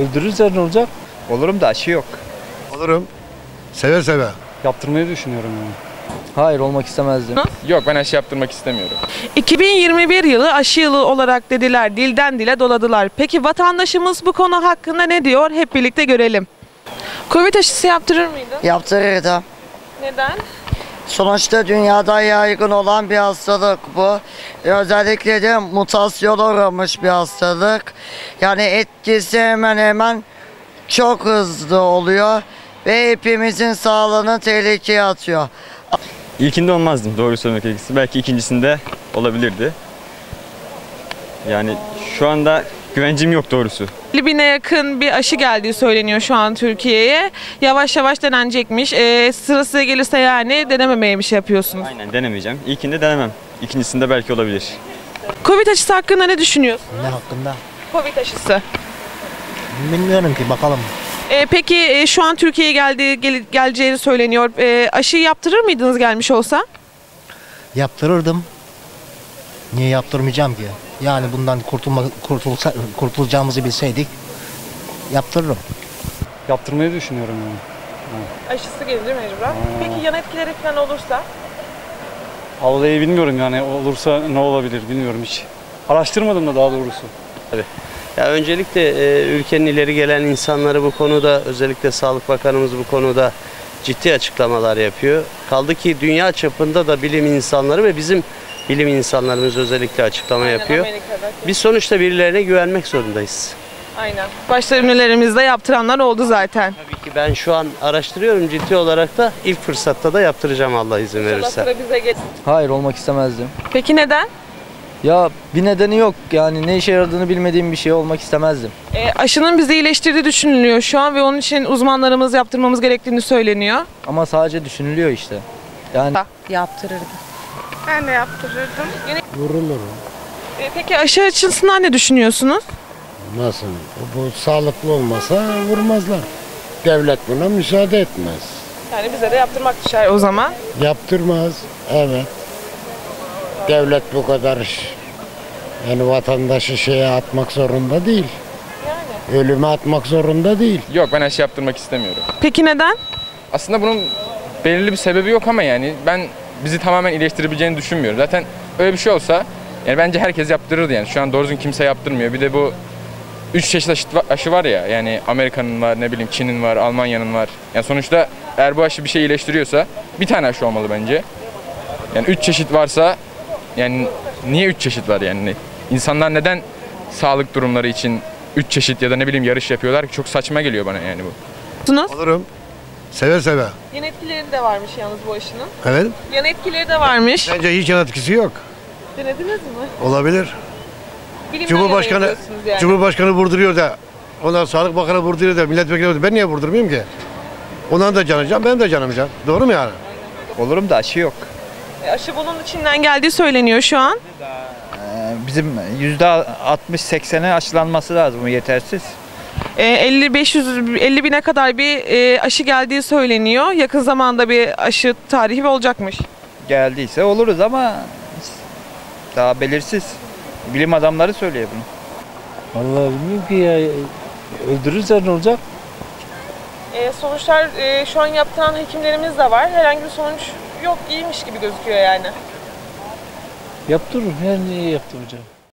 Öldürürler ne olacak? Olurum da aşı yok. Olurum. Seve seve. Yaptırmayı düşünüyorum yani. Hayır olmak istemezdim. Yok ben aşı yaptırmak istemiyorum. 2021 yılı aşı yılı olarak dediler, dilden dile doladılar. Peki vatandaşımız bu konu hakkında ne diyor? Hep birlikte görelim. Covid aşısı yaptırır mıydın? Yaptırırdı. Neden? Sonuçta dünyada yaygın olan bir hastalık bu. Özellikle de mutasyona uğramış bir hastalık. Yani etkisi hemen hemen çok hızlı oluyor ve hepimizin sağlığını tehlikeye atıyor. İlkinde olmazdım doğru söylemek gerekirse. Belki ikincisinde olabilirdi. Yani şu anda güvencim yok doğrusu. 50 bine yakın bir aşı geldiği söyleniyor şu an Türkiye'ye. Yavaş yavaş denenecekmiş. Ee, sıra size gelirse yani denememeye bir şey yapıyorsunuz. Aynen denemeyeceğim. İlkinde denemem. İkincisinde belki olabilir. Covid aşısı hakkında ne düşünüyorsun? Ne hakkında? Covid aşısı. Bilmiyorum ki bakalım. Ee, peki e, şu an Türkiye'ye geldiği gel- geleceğini söyleniyor. Ee, aşıyı yaptırır mıydınız gelmiş olsa? Yaptırırdım. Niye yaptırmayacağım ki? Yani bundan kurtulma, kurtulsa, kurtulacağımızı bilseydik yaptırırım. Yaptırmayı düşünüyorum yani. Aşısı gelir mecburen. Peki yan etkileri falan olursa? Vallahi bilmiyorum yani olursa ne olabilir bilmiyorum hiç. Araştırmadım da daha doğrusu. Ya öncelikle e, ülkenin ileri gelen insanları bu konuda özellikle Sağlık Bakanımız bu konuda ciddi açıklamalar yapıyor. Kaldı ki dünya çapında da bilim insanları ve bizim bilim insanlarımız özellikle açıklama yapıyor. Biz sonuçta birilerine güvenmek zorundayız. Aynen. Başta ünlülerimizde yaptıranlar oldu zaten. Tabii ki ben şu an araştırıyorum ciddi olarak da ilk fırsatta da yaptıracağım Allah izin verirse. bize gelir. Hayır olmak istemezdim. Peki neden? Ya bir nedeni yok. Yani ne işe yaradığını bilmediğim bir şey olmak istemezdim. E, aşının bizi iyileştirdiği düşünülüyor şu an ve onun için uzmanlarımız yaptırmamız gerektiğini söyleniyor. Ama sadece düşünülüyor işte. Yani Yaptırırdım. Ben de yaptırırdım. Vurulur. E, peki aşı açısından ne düşünüyorsunuz? Nasıl? Bu sağlıklı olmasa vurmazlar. Devlet buna müsaade etmez. Yani bize de yaptırmak düşer o zaman. Yaptırmaz. Evet. Devlet bu kadar yani vatandaşı şeye atmak zorunda değil. Ölüme atmak zorunda değil. Yok ben aşı yaptırmak istemiyorum. Peki neden? Aslında bunun belirli bir sebebi yok ama yani ben bizi tamamen iyileştirebileceğini düşünmüyorum. Zaten öyle bir şey olsa yani bence herkes yaptırırdı yani. Şu an doğru düzgün kimse yaptırmıyor. Bir de bu üç çeşit aşı, aşı var ya yani Amerika'nın var, ne bileyim Çin'in var, Almanya'nın var. Yani sonuçta eğer bu aşı bir şey iyileştiriyorsa bir tane aşı olmalı bence. Yani üç çeşit varsa yani niye üç çeşit var yani? İnsanlar neden sağlık durumları için üç çeşit ya da ne bileyim yarış yapıyorlar ki çok saçma geliyor bana yani bu. Tunuz? Olurum. Seve seve. Yan etkileri de varmış yalnız bu aşının. Evet. Yan etkileri de varmış. Bence hiç yan etkisi yok. Denediniz mi? Olabilir. Bilimden Cumhurbaşkanı yani. Cumhurbaşkanı vurduruyor da ondan Sağlık Bakanı vurduruyor da milletvekili vurduruyor. Ben niye vurdurmayayım ki? Onların da canı can, benim de canım can. Doğru mu yani? Olurum da aşı yok. E, Aşı bunun içinden geldiği söyleniyor şu an. Bizim %60-80'e aşılanması lazım bu yetersiz. E, 50 500 50 bine kadar bir e, aşı geldiği söyleniyor. Yakın zamanda bir aşı tarihi olacakmış. Geldiyse oluruz ama daha belirsiz. Bilim adamları söylüyor bunu. Vallahi bilmiyorum ki ya. Öldürürler ne olacak? E, sonuçlar e, şu an yaptıran hekimlerimiz de var. Herhangi bir sonuç yok. İyiymiş gibi gözüküyor yani. Yaptırırım. Her neyi yaptıracağım.